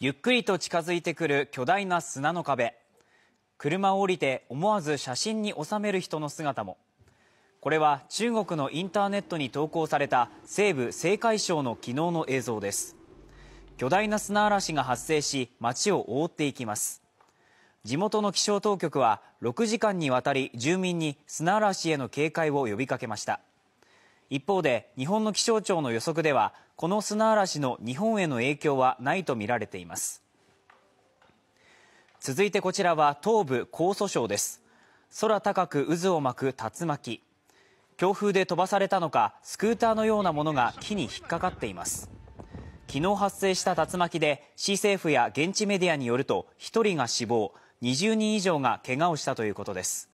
ゆっくりと近づいてくる巨大な砂の壁。車を降りて思わず写真に収める人の姿も。これは中国のインターネットに投稿された西部青海省の昨日の映像です。巨大な砂嵐が発生し街を覆っていきます。地元の気象当局は6時間にわたり住民に砂嵐への警戒を呼びかけました。一方で日本の気象庁の予測ではこの砂嵐の日本への影響はないとみられています。続いてこちらは東部江蘇省です。空高く渦を巻く竜巻。強風で飛ばされたのかスクーターのようなものが木に引っかかっています。昨日発生した竜巻で市政府や現地メディアによると1人が死亡20人以上が怪我をしたということです。